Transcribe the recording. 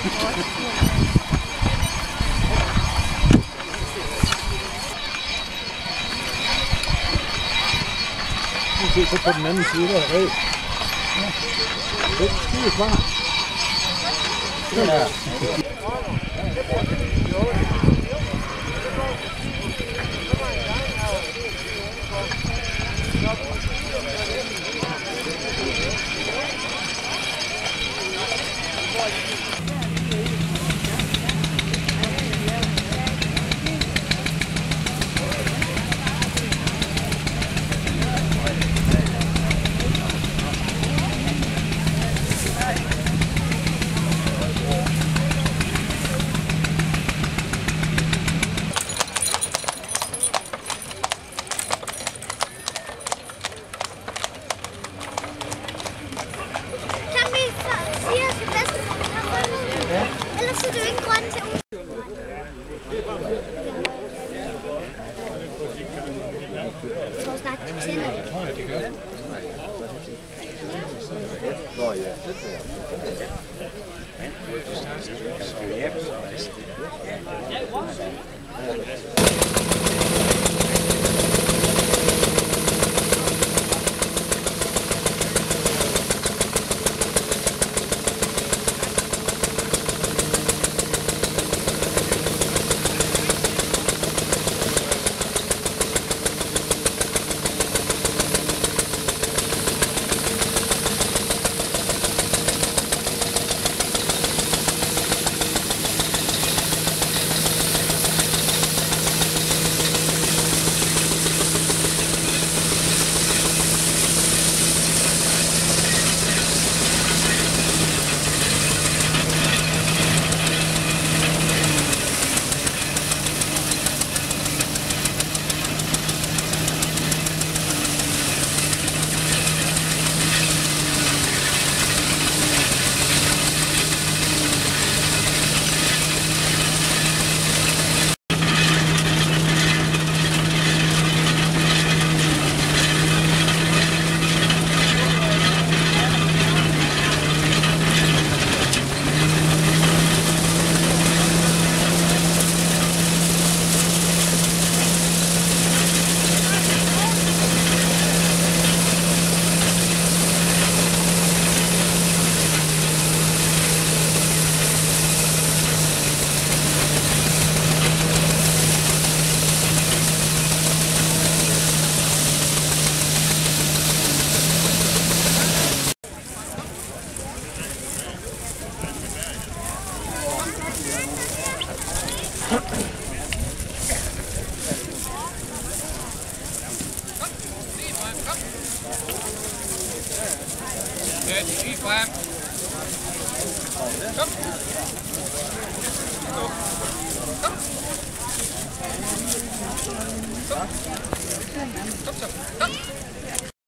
se så på den anden side, der er red. Ja. Det er skide klar. Yeah. để chỉ của em. Cấp cấp cấp cấp cấp